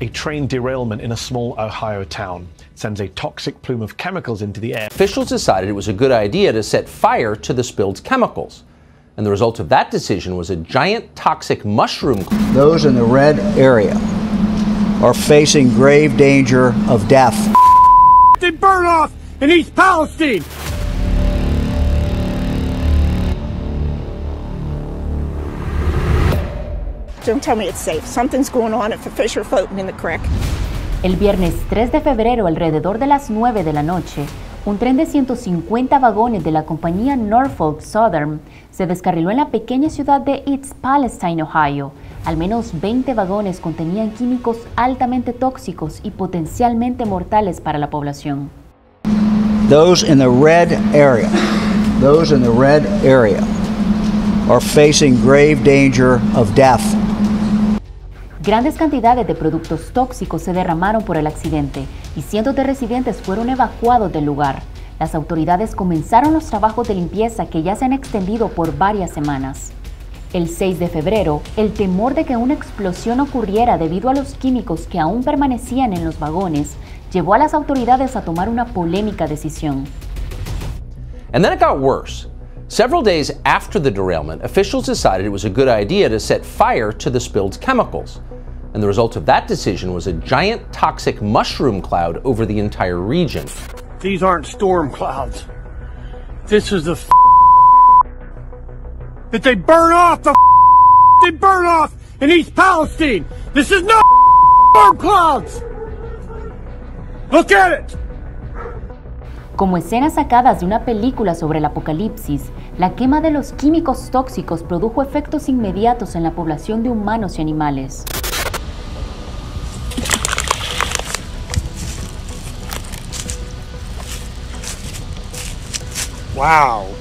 a train derailment in a small Ohio town. Sends a toxic plume of chemicals into the air. Officials decided it was a good idea to set fire to the spilled chemicals. And the result of that decision was a giant toxic mushroom. Those in the red area are facing grave danger of death. They burn off in East Palestine. Don't tell me it's safe. Something's going on if the fish are floating in the creek. El viernes 3 de febrero, alrededor de las 9 de la noche, un tren de 150 vagones de la compañía Norfolk Southern se descarriló en la pequeña ciudad de East Palestine, Ohio. Al menos 20 vagones contenían químicos altamente tóxicos y potencialmente mortales para la población. Those in the red area, those in the red area are facing grave danger of death. Grandes cantidades de productos tóxicos se derramaron por el accidente y cientos de residentes fueron evacuados del lugar. Las autoridades comenzaron los trabajos de limpieza que ya se han extendido por varias semanas. El 6 de febrero, el temor de que una explosión ocurriera debido a los químicos que aún permanecían en los vagones llevó a las autoridades a tomar una polémica decisión. And then it got worse. Several days after the derailment, officials decided it was a good idea to set fire to the spilled chemicals. And the result of that decision was a giant toxic mushroom cloud over the entire region. These aren't storm clouds. This is the f- that they burn off the they burn off in East Palestine. This is no storm clouds. Look at it. Como escenas sacadas de una película sobre el apocalipsis, la quema de los químicos tóxicos produjo efectos inmediatos en la población de humanos y animales. Wow.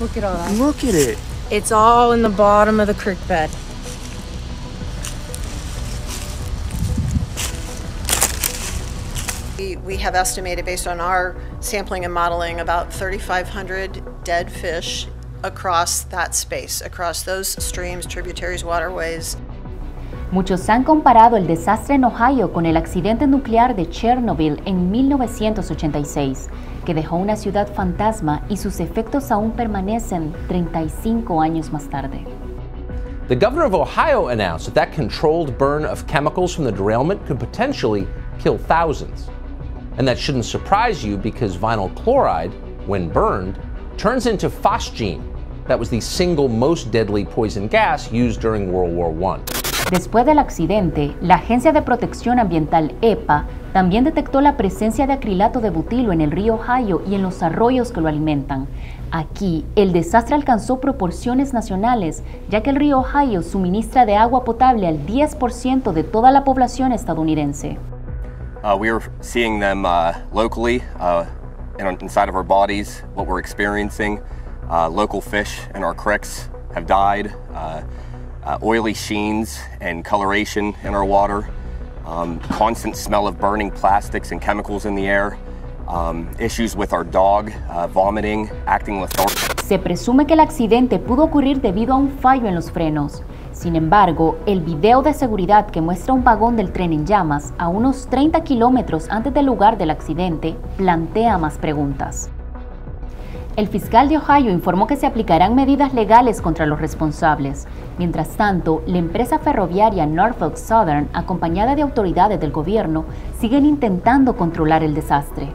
Look at all that. Look at it. It's all in the bottom of the creek bed. We, we have estimated, based on our sampling and modeling, about 3,500 dead fish across that space, across those streams, tributaries, waterways. Muchos han comparado el desastre en Ohio con el accidente nuclear de Chernobyl en 1986, que dejó una ciudad fantasma y sus efectos aún permanecen 35 años más tarde. The governor of Ohio announced that that controlled burn of chemicals from the derailment could potentially kill thousands. And that shouldn't surprise you because vinyl chloride, when burned, turns into phosgene. That was the single most deadly poison gas used during World War I. Después del accidente, la Agencia de Protección Ambiental EPA también detectó la presencia de acrilato de butilo en el río Ohio y en los arroyos que lo alimentan. Aquí, el desastre alcanzó proporciones nacionales, ya que el río Ohio suministra de agua potable al 10% de toda la población estadounidense. Uh, we are seeing them uh, locally uh, in, inside of our bodies, what we're experiencing. Uh, local fish in our creeks have died. Uh, uh, oily sheens and coloration in our water. Um, constant smell of burning plastics and chemicals in the air. Um, issues with our dog, vomiting, acting lethargic. Se presume que el accidente pudo ocurrir debido a un fallo en los frenos. Sin embargo, el video de seguridad que muestra un vagón del tren en llamas a unos 30 kilómetros antes del lugar del accidente plantea más preguntas. El fiscal de Ohio informó que se aplicarán medidas legales contra los responsables. Mientras tanto, la empresa ferroviaria Norfolk Southern, acompañada de autoridades del gobierno, siguen intentando controlar el desastre.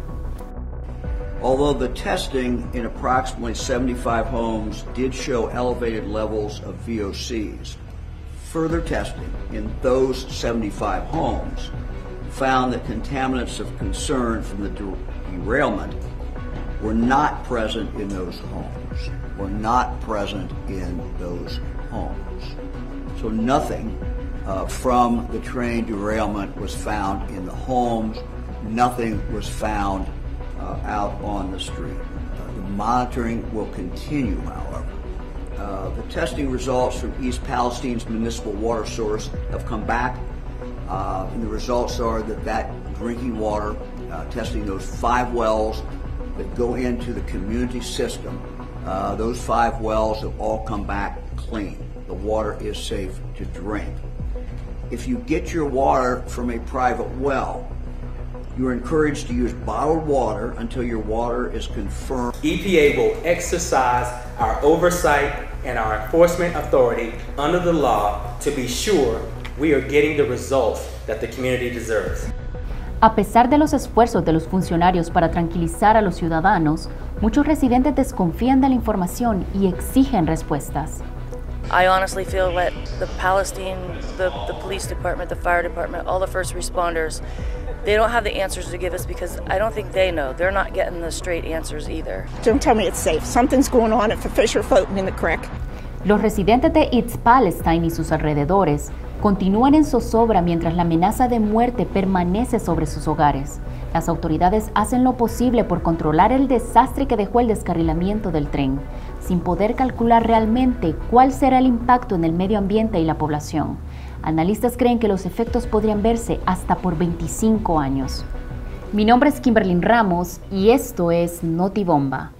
Although the testing in approximately 75 homes did show elevated levels of VOCs, further testing in those 75 homes found that contaminants of concern from the derailment were not present in those homes, were not present in those homes. So nothing uh, from the train derailment was found in the homes, nothing was found uh, out on the street. Uh, the monitoring will continue, however. Uh, the testing results from East Palestine's municipal water source have come back, uh, and the results are that that drinking water, uh, testing those five wells that go into the community system, uh, those five wells have all come back clean. The water is safe to drink. if you get your water from a private well, you are encouraged to use bottled water until your water is confirmed. EPA will exercise our oversight and our enforcement authority under the law to be sure we are getting the results that the community deserves. A pesar de los esfuerzos de los funcionarios para tranquilizar a los ciudadanos, muchos residentes desconfían de la información y exigen respuestas. I honestly feel that the Palestine, the, the police department, the fire department, all the first responders, they don't have the answers to give us because I don't think they know. They're not getting the straight answers either. Don't tell me it's safe. Something's going on if a fish are floating in the creek. Los residentes de East Palestine y sus alrededores continúan en zozobra mientras la amenaza de muerte permanece sobre sus hogares. Las autoridades hacen lo posible por controlar el desastre que dejó el descarrilamiento del tren, sin poder calcular realmente cuál será el impacto en el medio ambiente y la población. Analistas creen que los efectos podrían verse hasta por 25 años. Mi nombre es Kimberlyn Ramos y esto es Notibomba.